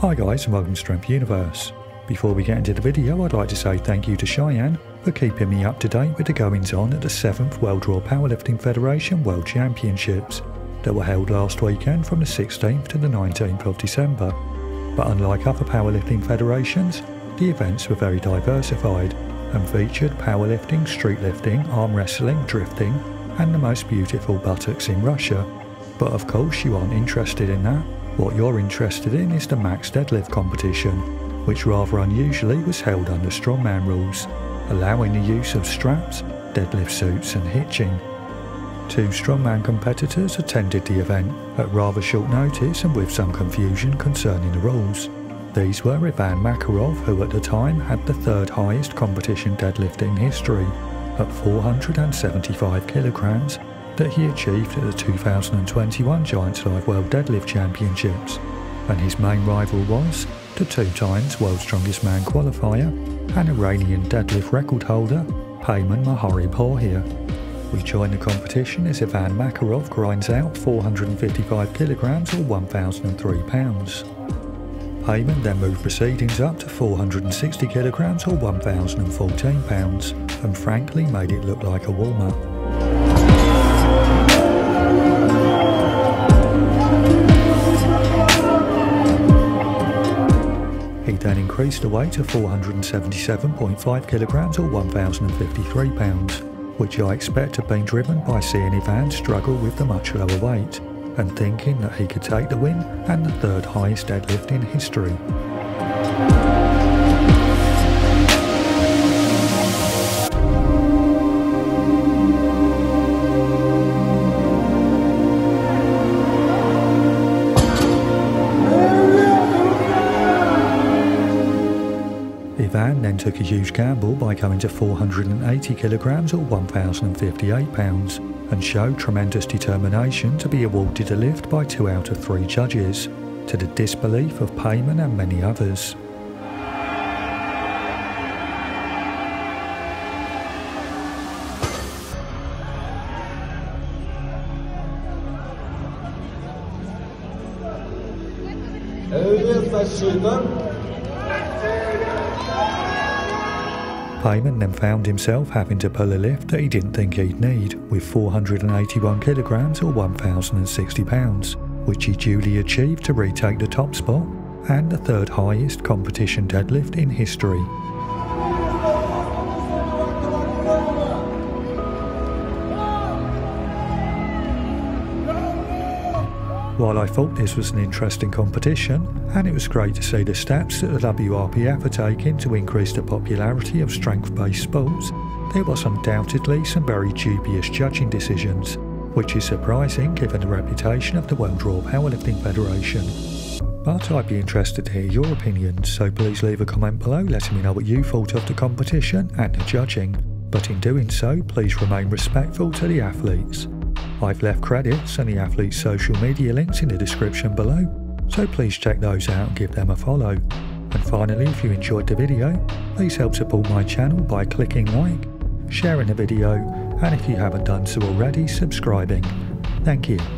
Hi guys and welcome to Strength Universe. Before we get into the video I'd like to say thank you to Cheyenne for keeping me up to date with the goings on at the 7th World Raw Powerlifting Federation World Championships that were held last weekend from the 16th to the 19th of December. But unlike other powerlifting federations, the events were very diversified and featured powerlifting, street lifting, arm wrestling, drifting and the most beautiful buttocks in Russia. But of course you aren't interested in that. What you're interested in is the max deadlift competition, which rather unusually was held under strongman rules, allowing the use of straps, deadlift suits and hitching. Two strongman competitors attended the event at rather short notice and with some confusion concerning the rules. These were Ivan Makarov, who at the time had the third highest competition deadlift in history, at 475 kilograms, that he achieved at the 2021 Giants Live World Deadlift Championships, and his main rival was the two times World's Strongest Man qualifier and Iranian deadlift record holder Peiman Maheri We join the competition as Ivan Makarov grinds out 455 kilograms or 1,003 pounds. Peiman then moved proceedings up to 460 kilograms or 1,014 pounds, and frankly made it look like a warm-up. Then increased the weight to 477.5 kilograms or 1,053 pounds, which I expect had been driven by seeing Ivan struggle with the much lower weight, and thinking that he could take the win and the third highest deadlift in history. Ivan then took a huge gamble by coming to 480 kilograms or 1,058 pounds and showed tremendous determination to be awarded a lift by two out of three judges, to the disbelief of Peiman and many others. Peiman then found himself having to pull a lift that he didn't think he'd need, with 481 kilograms or 1,060 pounds, which he duly achieved to retake the top spot and the third highest competition deadlift in history. While I thought this was an interesting competition, and it was great to see the steps that the WRPF are taking to increase the popularity of strength-based sports, there was undoubtedly some very dubious judging decisions, which is surprising given the reputation of the World Raw Powerlifting Federation. But I'd be interested to hear your opinions, so please leave a comment below letting me know what you thought of the competition and the judging. But in doing so, please remain respectful to the athletes. I've left credits and the athlete's social media links in the description below, so please check those out and give them a follow. And finally, if you enjoyed the video, please help support my channel by clicking like, sharing the video, and if you haven't done so already, subscribing. Thank you.